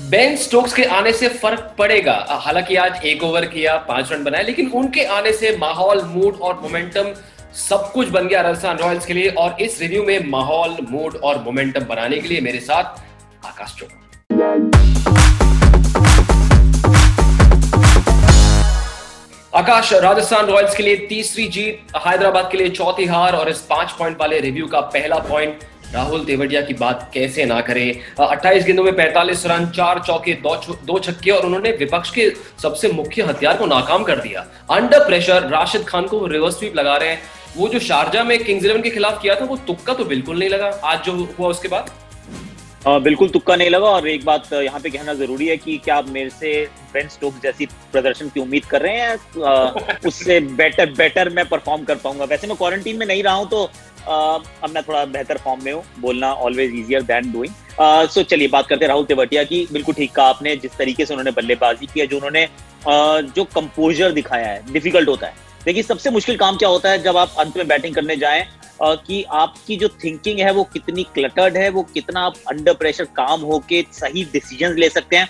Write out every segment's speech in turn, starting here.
Ben Stokes के आने से फ़र्क पड़ेगा। हालाँकि आज एक ओवर किया, पाँच रन बनाए, लेकिन उनके आने से माहौल मूड और मोमेंटम सब कुछ बन गया राजस्थान रॉयल्स के लिए। और इस रिव्यू में माहौल मूड और मोमेंटम बनाने के लिए मेरे साथ आकाश चोपड़ा आकाश, राजस्थान रॉयल्स के लिए तीसरी जीत, हैदराबाद के लिए चौथी हार, और इस पाँच पॉइंट वाले रिव्यू का पहला पॉइंट राहुल तेवड़िया की बात कैसे ना करें? 28 गेंदों में 45 रन चार चौके दो दो छक्के और उन्होंने विपक्ष के सबसे मुख्य हथियार को नाकाम कर दिया। अंडर प्रेशर राशिद खान को रिवर्स स्वीप लगा रहे हैं। वो जो शारजा में किंग्स इलेवन के खिलाफ किया था वो तुक्का तो बिल्कुल नहीं लगा। आज जो हुआ उसके बाद? आ, बिल्कुल तुक्का नहीं लगा और एक बात यहाँ पे कहना ज़रूरी है कि क्या आप मेरे से बेन स्टोक्स जैसी प्रदर्शन की उम्मीद कर रहे हैं? आ, उससे बेटर बेटर मैं परफॉर्म कर पाऊँगा। वैसे मैं क्वारंटीन में नहीं रहा हूँ तो अब मैं थोड़ा बेहतर फॉर्म में हूँ, बोलना always easier than doing so चलिए बात करते हैं राहुल तेवटिया की। बिल्कुल ठीक कहा आपने, जिस तरीके से उन्होंने बल्लेबाजी की है, जो उन्होंने जो कंपोजर दिखाया है डिफ़िकल्ट होता है। देखिए, सबसे मुश्किल काम क्या होता है, जब आप अंत में बैटिंग करने जाएँ कि आपकी जो थिंकिंग है, वो कितनी क्लटर्ड है, वो कितना आप अंडर प्रेशर काम होके सही डिसीज़न ले सकते हैं।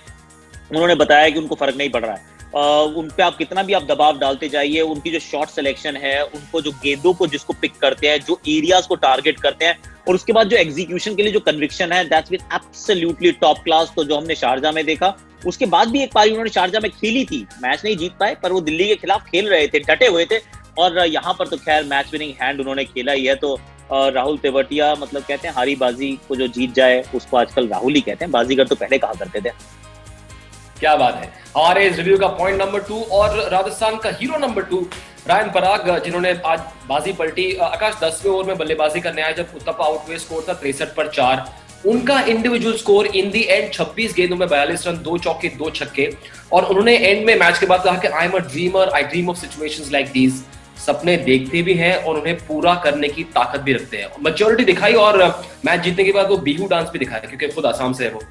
उन्होंने बताया कि उनको फ़र्क नहीं पड़ रहा है। उन पे आप कितना भी आप दबाव डालते जाइए, उनकी जो शॉर्ट सिलेक्शन है, उनको जो गेंदों को जिसको पिक करते हैं, जो एरियाज़ को टारगेट करते हैं, और उसके बाद जो एग्जीक्यूशन के लिए जो कन्विक्शन है that's with absolutely top class तो जो हमने शारजा में देखा, उसके बाद भी एक पारी उन्होंने शारजा में खेली थी मैच नहीं जीत पाए, पर वो दिल्ली के खिलाफ खेल रहे थे, डटे हुए थे, और यहाँ पर तो खैर मैच विनिंग हैंड उन्होंने खेला ही है तो राहुल तेवटिया मतलब कहते हैं, हारी बाजी को जो जीत जाए, उसको आजकल राहुल ही कहते हैं, बाजीगर तो पहले कहा करते थे। क्या बात है? हमारे इस रिव्यू का पॉइंट नंबर टू और राजस्थान का hero number two Riyan Parag जिन्होंने आज बाजी पलटी। आकाश, दसवें ओवर में बल्लेबाजी करने आए जब उत्तपा आउट हुए स्कोर था तिरसठ पर चार। उनका individual score in the end 26 गेंदों में बयालीस रन, दो चौके, दो छक्के। और उन्होंने एंड में मैच के बाद कहा कि I am a dreamer I dream of situations like these सपने देखते भी हैं और उन्हें पूरा करने की ताकत भी रखते हैं। मेच्योरिटी दिखाई और मैच जीतने के बाद वो बीहू डांस भी दिखाया क्योंकि खुद आसाम से है वो।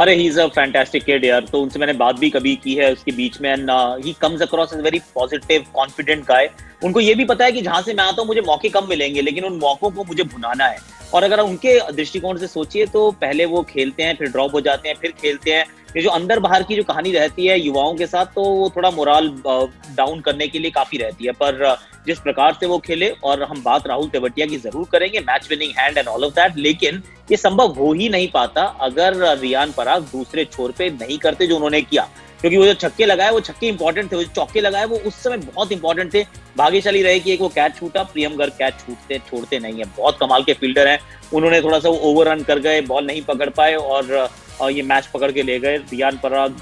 अरे he is a fantastic kid यार तो उनसे मैंने बात भी कभी की है उसके बीच में and he comes across as very positive confident guy उनको ये भी पता है कि जहाँ से मैं आता हूँ, मुझे मौके कम मिलेंगे, लेकिन उन मौकों को मुझे भुनाना है। और अगर उनके दृष्टिकोण से सोचिए तो पहले वो खेलते हैं, फिर ड्रॉप हो जाते हैं, फिर खेलते हैं। ये जो अंदर बाहर की जो कहानी रहती है युवाओं के साथ तो वो थोड़ा मोराल डाउन करने के लिए काफ़ी रहती है। पर जिस प्रकार से वो खेले, और हम बात राहुल तेवटिया की ज़रूर करेंगे match winning hand and all of that लेकिन ये संभव हो ही नहीं पाता अगर रियान पराग दूसरे छोर पे नहीं करते जो उन्होंने किया। क्योंकि वो जो छक्के लगाए, वो छक्के इंपॉर्टेंट थे, वो चौके लगाए, वो उस समय बहुत इंपॉर्टेंट थे। भाग्यशाली रहे कि एक वो कैच छूटा प्रियम गर्ग कैच छूटते, छोड़ते नहीं है। बहुत कमाल के फील्डर हैं। उन्होंने थोड़ा सा वो ओवर रन कर गए बॉल नहीं पकड़ पाए और ये मैच पकड़ के ले गए। रियान पराग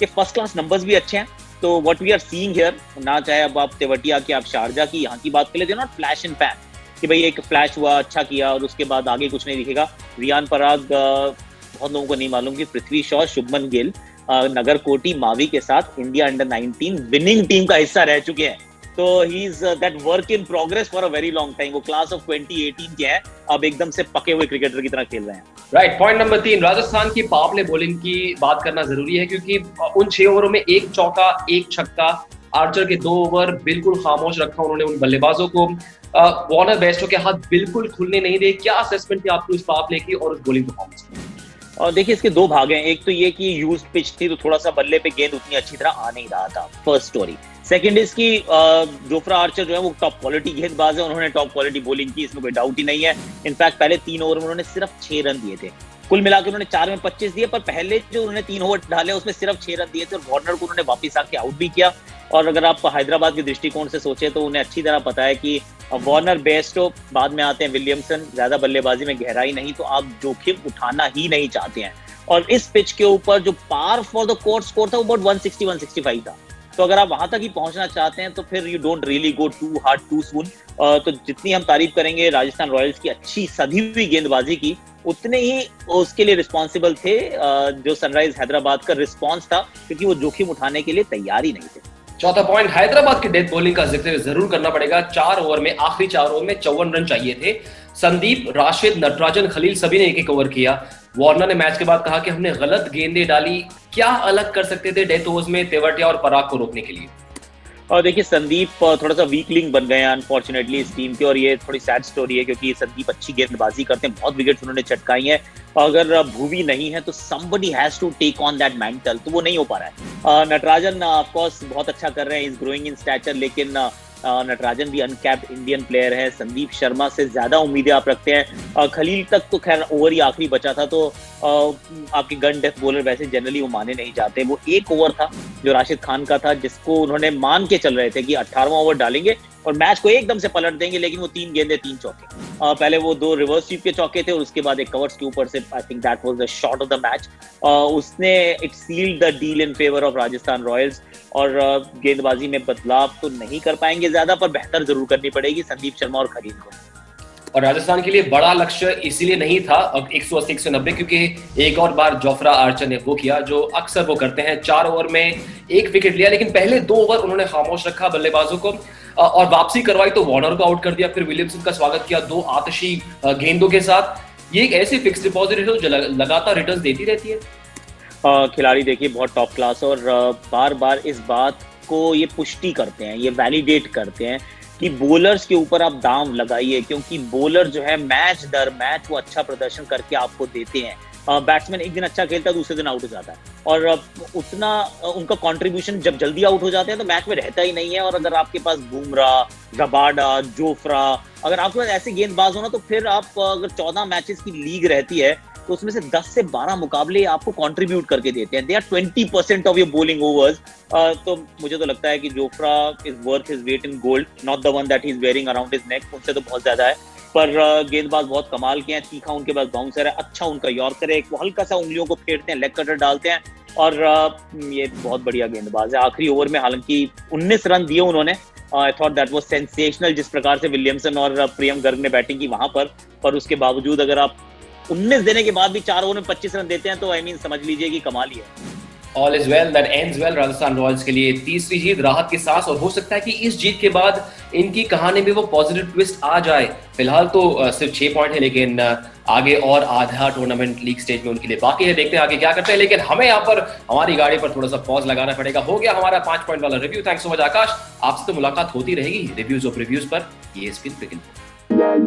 के फ़र्स्ट क्लास नंबर्स भी अच्छे हैं। तो what we are seeing here ना चाहे अब आप तेवटिया की, आप शारजा की, यहाँ की बात कर लेते नॉट फ्लैश एंड पैन कि भाई एक फ्लैश हुआ अच्छा किया और उसके बाद आगे कुछ नहीं दिखेगा। रियान पराग बहुत लोगों को नहीं मालूम कि पृथ्वी शॉ, शुभमन गिल नगर कोटी मावी के साथ इंडिया अंडर 19 विनिंग टीम का हिस्सा रह चुके हैं। तो he is that work in progress for a very long time वो क्लास ऑफ़ 2018 के हैं। अब एकदम से पके हुए क्रिकेटर की तरह खेल रहे हैं। राइट पॉइंट नंबर तीन, राजस्थान की पावले बॉलिंग की बात करना ज़रूरी है क्योंकि उन छह ओवरों में एक चौका, एक छक्का आर्चर के दो ओवर बिल्कुल खामोश रखा उन्होंने उन बल्लेबाजों को। वॉर्नर बेस्टो के हाथ बिल्कुल खुलने नहीं दे। क्या असेसमेंट थी आपकी उस पावले की और उस बॉलिंग परफॉर्मेंस की? और देखिए, इसके दो भाग हैं। एक तो ये कि यूज़ पिच थी तो थोड़ा सा बल्ले पे गेंद उतनी अच्छी तरह आ नहीं रहा था फ़र्स्ट स्टोरी सेकंड इसकी जोफ्रा आर्चर जो है, वो टॉप क्वालिटी गेंदबाज है, उन्होंने टॉप क्वालिटी बॉलिंग की, इसमें कोई डाउट ही नहीं है। इनफैक्ट पहले तीन ओवर में उन्होंने सिर्फ़ छह रन दिए थे। कुल मिलाकर उन्होंने चार में पच्चीस दिए, पर पहले जो उन्होंने तीन ओवर डाले, उसमें सिर्फ़ छह रन दिए थे और वार्नर को उन्होंने वापिस आके आउट भी किया। और अगर आप हैदराबाद के दृष्टिकोण से सोचे तो उन्हें अच्छी तरह पता है कि वार्नर बेस्ट हो, बाद में आते हैं विलियमसन ज़्यादा बल्लेबाजी में गहराई नहीं तो आप जोखिम उठाना ही नहीं चाहते हैं। और इस पिच के ऊपर जो par for the course score था, वो अबाउट 160 165 था। तो अगर आप वहाँ तक ही पहुँचना चाहते हैं तो फिर you don't really go too hard too soon तो जितनी हम तारीफ़ करेंगे राजस्थान रॉयल्स की अच्छी सधी हुई गेंदबाजी की, उतने ही उसके लिए रिस्पॉन्सिबल थे जो सनराइज हैदराबाद का रिस्पॉन्स था, क्योंकि वो जोखिम उठाने के लिए तैयार ही नहीं थे। चौथा पॉइंट हैदराबाद की डेथ बॉलिंग का ज़िक्र ज़रूर करना पड़ेगा। चार ओवर में, आखिरी चार ओवर में चौवन रन चाहिए थे। संदीप, राशिद, नटराजन, खलील सभी ने एक एक ओवर किया। वार्नर ने मैच के बाद कहा कि हमने गलत गेंदे डाली। क्या अलग कर सकते थे डेथ ओवर्स में तेवटिया और पराग को रोकने के लिए? और देखिए, संदीप थोड़ा सा वीक लिंक बन गए हैं अनफॉर्चुनेटली इस टीम के, और ये थोड़ी सैड स्टोरी है, क्योंकि संदीप अच्छी गेंदबाजी करते हैं, बहुत विकेट्स उन्होंने चटकाई है। अगर भूवी नहीं है तो somebody has to take on that mantle तो वो नहीं हो पा रहा है। नटराजन ऑफकोर्स बहुत अच्छा कर रहे हैं इज़ ग्रोइंग इन स्टैचर लेकिन नटराजन भी अनकैप्ड इंडियन प्लेयर है। संदीप शर्मा से ज़्यादा उम्मीदें आप रखते हैं। खलील तक तो खैर ओवर ही आखिरी बचा था तो आपके गन डेथ बॉलर वैसे जनरली वो माने नहीं जाते। वो एक ओवर था जो राशिद खान का था, जिसको उन्होंने मान के चल रहे थे कि अट्ठारहवा ओवर डालेंगे। और मैच को एकदम से पलट देंगे, लेकिन वो तीन गेंदे, तीन चौके। पहले वो दो रिवर्स स्वीप के चौके थे, और उसके बाद एक कवर्स के ऊपर से I think that was the shot of the match उसने it sealed the deal in favour of Rajasthan Royals और गेंदबाजी में बदलाव तो नहीं कर पाएँगे ज़्यादा, पर बेहतर ज़रूर करनी पड़ेगी संदीप शर्मा और खरीद को। और राजस्थान के लिए बड़ा लक्ष्य इसीलिए नहीं था, अब एक सौ अस्सी, एक सौ नब्बे, क्योंकि एक और बार जोफ्रा आर्चर ने वो किया, जो अक्सर वो करते हैं, चार ओवर में एक विकेट लिया, लेकिन पहले दो ओवर उन्होंने खामोश रखा बल्लेबाजों को। और वापसी करवाई तो वार्नर को आउट कर दिया। फिर विलियमसन का स्वागत किया दो आतशी गेंदों के साथ। ये एक ऐसी फिक्स डिपॉजिट है जो लगातार रिटर्न देती रहती है। खिलाड़ी देखिए, बहुत टॉप क्लास और बार बार इस बात को ये पुष्टि करते हैं, ये वैलिडेट करते हैं कि बोलर्स के ऊपर आप दाम लगाइए, क्योंकि बोलर जो है मैच दर मैच वो अच्छा प्रदर्शन करके आपको देते हैं। बैट्समैन एक दिन अच्छा खेलता है, दूसरे दिन आउट हो जाता है। और उतना उनका कंट्रीब्यूशन जब जल्दी आउट हो जाते हैं तो मैच में रहता ही नहीं है। और अगर आपके पास बुमरा गबाडा जोफ्रा, अगर आपके पास ऐसे गेंदबाज हो ना तो फिर आप अगर चौदह मैचेस की लीग रहती है तो उसमें से 10 से 12 मुकाबले आपको कंट्रीब्यूट करके देते हैं। They are 20 percent of your bowling overs तो मुझे तो लगता है कि Jofra is worth his weight in gold not the one that is wearing around his neck उनसे तो बहुत ज़्यादा है। पर गेंदबाज बहुत कमाल के हैं तीखा उनके पास बाउंसर है अच्छा उनका यॉर्कर है एक वो हल्का सा उंगलियों को फेरते हैं लेग कटर डालते हैं और ये बहुत बढ़िया गेंदबाज है। आखिरी ओवर में हालाँकि 19 रन दिए उन्होंने। I thought that was sensational जिस प्रकार से विलियमसन और प्रियम गर्ग ने बैटिंग की वहाँ पर। पर उसके बावजूद अगर आप 19 देने के बाद भी चार ओवर में 25 रन देते हैं तो आई I मीन mean, समझ लीजिए कि कमाल ही है। All is well that ends well Rajasthan Royals के लिए तीसरी जीत राहत की सांस और हो सकता है कि इस जीत के बाद इनकी कहानी में वो पॉजिटिव ट्विस्ट आ जाए। फ़िलहाल तो सिर्फ़ छह पॉइंट है, लेकिन आगे और आधा टूर्नामेंट लीग स्टेज में उनके लिए बाकी है। देखते हैं आगे क्या करते हैं, लेकिन हमें यहाँ पर हमारी गाड़ी पर थोड़ा सा पॉज लगाना पड़ेगा। हो गया हमारा पाँच पॉइंट वाला review thanks so much Akash. आपसे तो मुलाकात होती रहेगी रिव्यूज़ ऑफ़ रिव्यूज़ पर, ये स्पिन